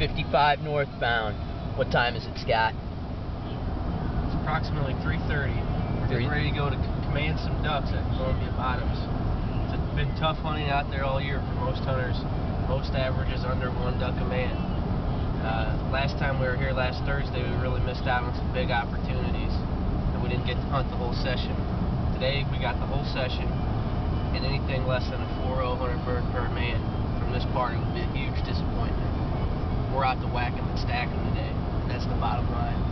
55 northbound. What time is it, Scott? It's approximately 3.30. We're getting ready to go to command some ducks at Columbia Bottoms. It's been tough hunting out there all year for most hunters. Most averages under one duck a man. Uh, last time we were here last Thursday, we really missed out on some big opportunities, and we didn't get to hunt the whole session. Today, we got the whole session, and anything less than a 4.0 hunter bird per man We're out to whack 'em and stack 'em today. That's the bottom line.